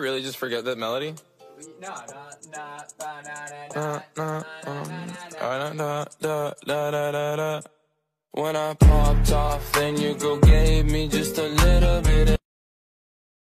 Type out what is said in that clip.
Really just forget that melody? When I popped off, then you go gave me